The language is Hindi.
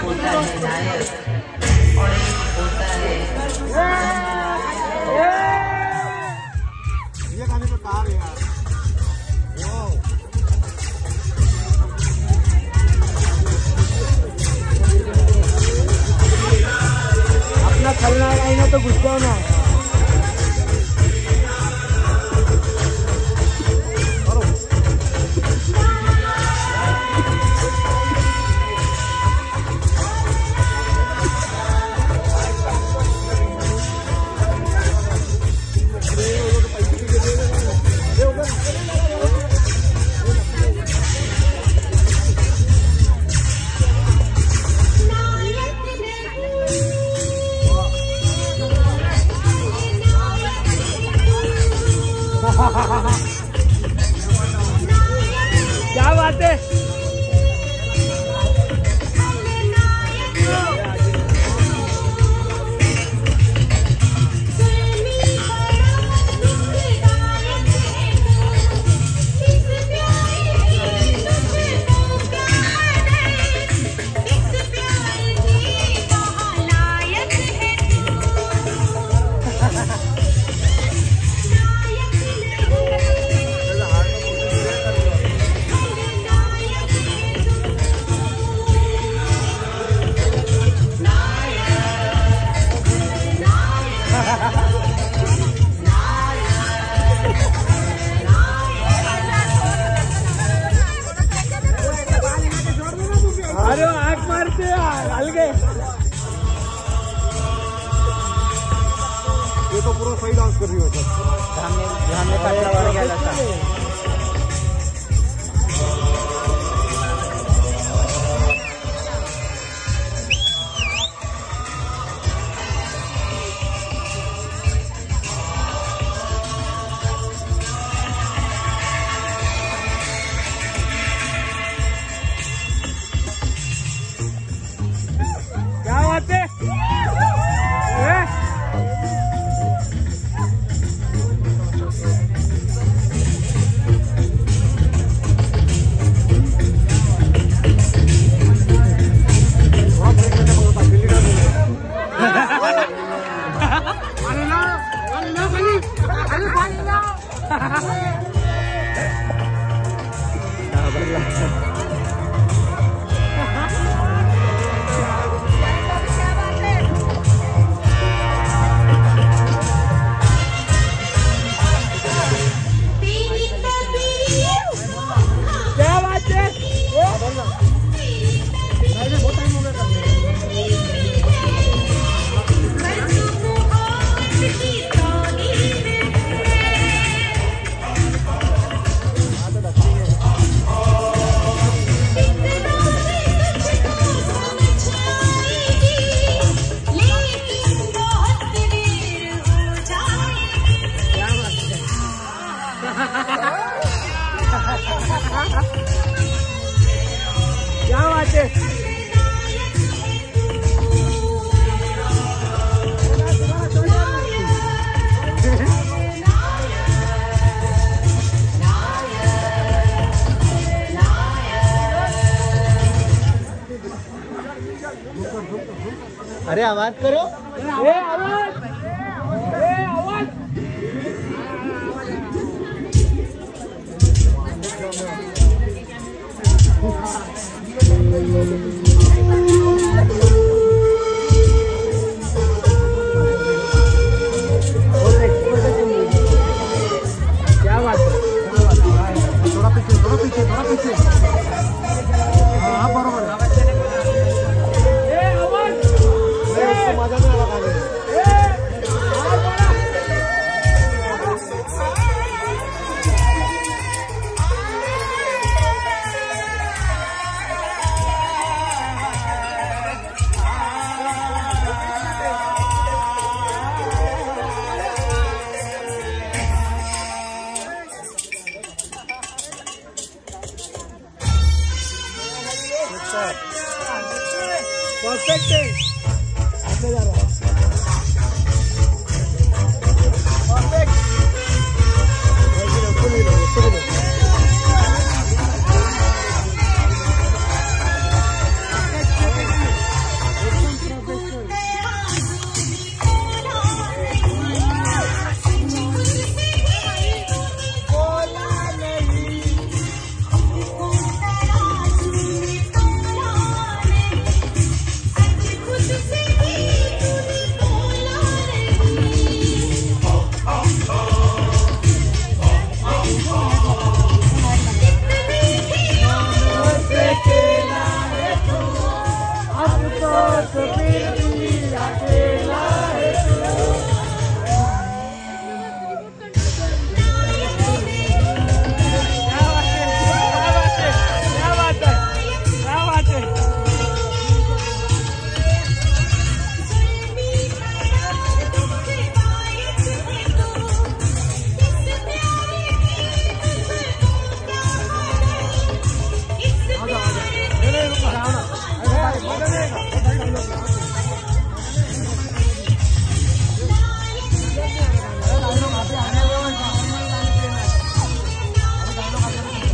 होता है नायक और एक होता है ये गाने पे कार है यार 哈哈哈。ये तो पूरा सही डांस कर रही हो सर। हमने हमने 我的爱滴滴点点圆你 क्या बात है? अरे आवाज़ करो। ए, आवाज़।